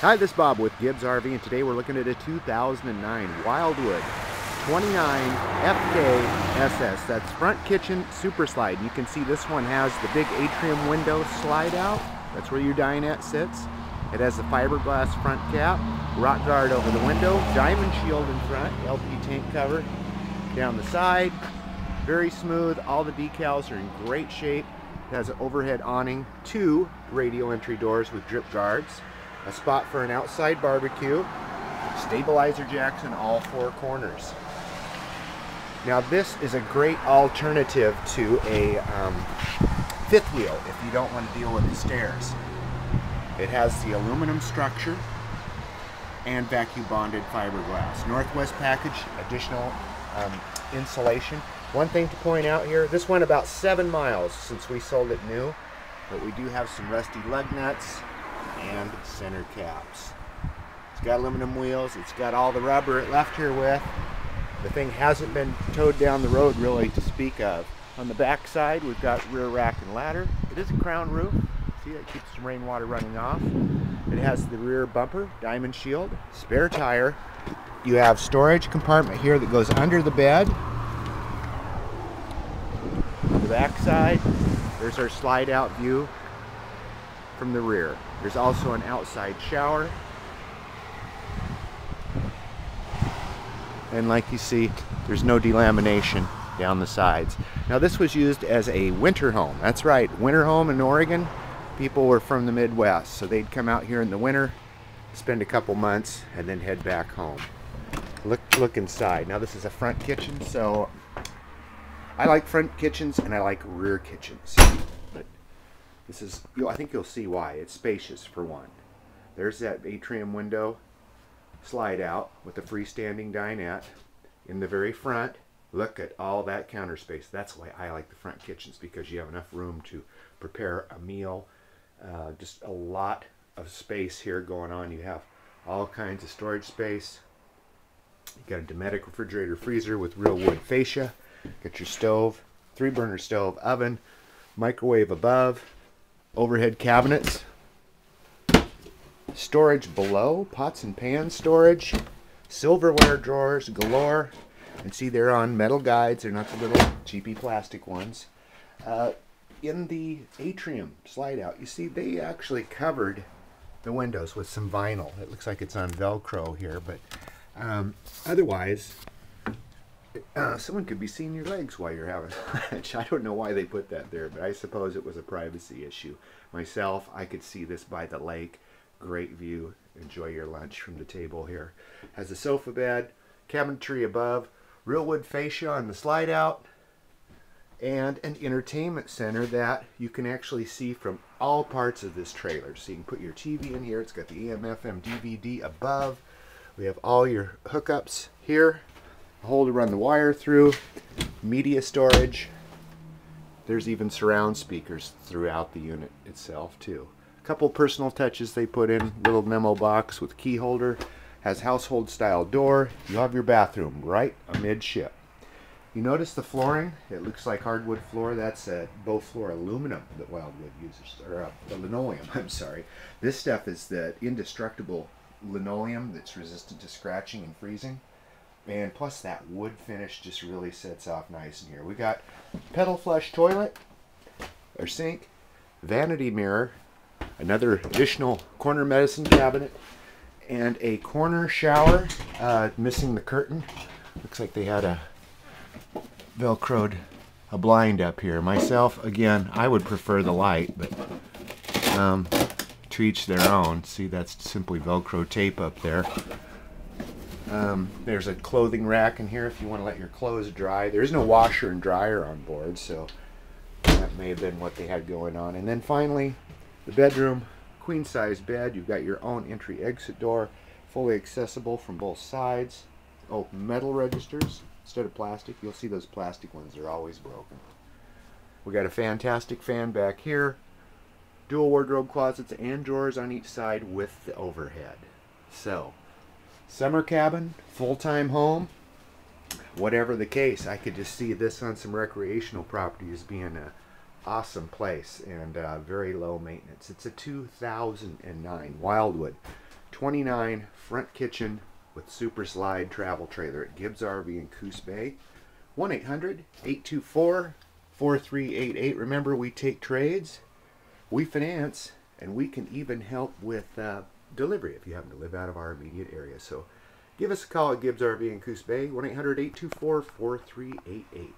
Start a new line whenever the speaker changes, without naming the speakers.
Hi, this is Bob with Gib's RV, and today we're looking at a 2009 Wildwood 29 FK SS. That's front kitchen super slide. You can see this one has the big atrium window slide out. That's where your dinette sits. It has a fiberglass front cap, rock guard over the window, diamond shield in front, LP tank cover down the side. Very smooth. All the decals are in great shape. It has an overhead awning, two radial entry doors with drip guards a spot for an outside barbecue, stabilizer jacks in all four corners. Now this is a great alternative to a um, fifth wheel if you don't want to deal with the stairs. It has the aluminum structure and vacuum bonded fiberglass. Northwest package, additional um, insulation. One thing to point out here, this went about seven miles since we sold it new, but we do have some rusty lug nuts and center caps. It's got aluminum wheels. It's got all the rubber it left here with. The thing hasn't been towed down the road really to speak of. On the back side, we've got rear rack and ladder. It is a crown roof. See, it keeps the rainwater running off. It has the rear bumper, diamond shield, spare tire. You have storage compartment here that goes under the bed. On the back side, there's our slide out view from the rear. There's also an outside shower. And like you see, there's no delamination down the sides. Now this was used as a winter home. That's right, winter home in Oregon. People were from the Midwest, so they'd come out here in the winter, spend a couple months, and then head back home. Look, look inside. Now this is a front kitchen, so I like front kitchens and I like rear kitchens. This is, I think you'll see why. It's spacious for one. There's that atrium window slide out with the freestanding dinette in the very front. Look at all that counter space. That's why I like the front kitchens because you have enough room to prepare a meal. Uh, just a lot of space here going on. You have all kinds of storage space. You got a Dometic refrigerator freezer with real wood fascia. Got your stove, three burner stove, oven, microwave above, overhead cabinets, storage below, pots and pan storage, silverware drawers galore. And see, they're on metal guides. They're not the little cheapy plastic ones. Uh, in the atrium slide out, you see they actually covered the windows with some vinyl. It looks like it's on Velcro here, but um, otherwise, uh, someone could be seeing your legs while you're having lunch. I don't know why they put that there, but I suppose it was a privacy issue. Myself, I could see this by the lake. Great view. Enjoy your lunch from the table here. Has a sofa bed, cabinetry above, real wood fascia on the slide out, and an entertainment center that you can actually see from all parts of this trailer. So you can put your TV in here. It's got the AM, FM, DVD above. We have all your hookups here a hole to run the wire through, media storage. There's even surround speakers throughout the unit itself too. A couple personal touches they put in, little memo box with key holder, has household style door. You have your bathroom right amidship. You notice the flooring? It looks like hardwood floor. That's a Beauflor aluminum that Wildwood uses, or uh, the linoleum, I'm sorry. This stuff is the indestructible linoleum that's resistant to scratching and freezing. And plus that wood finish just really sets off nice in here. We got pedal flush toilet, or sink, vanity mirror, another additional corner medicine cabinet, and a corner shower, uh, missing the curtain. Looks like they had a velcroed a blind up here. Myself, again, I would prefer the light, but um, to each their own. See, that's simply Velcro tape up there. Um, there's a clothing rack in here if you want to let your clothes dry. There's no washer and dryer on board, so that may have been what they had going on. And then finally, the bedroom, queen size bed. You've got your own entry exit door, fully accessible from both sides. Oh, metal registers instead of plastic. You'll see those plastic ones, they're always broken. We got a fantastic fan back here. Dual wardrobe closets and drawers on each side with the overhead. So, summer cabin, full-time home, whatever the case, I could just see this on some recreational property as being a awesome place and uh, very low maintenance. It's a 2009 Wildwood 29 front kitchen with super slide travel trailer at Gib's RV in Coos Bay. 1 800 824 4388. Remember, we take trades, we finance, and we can even help with uh, delivery if you happen to live out of our immediate area. So give us a call at Gib's RV in Coos Bay, 1 800 824 4388.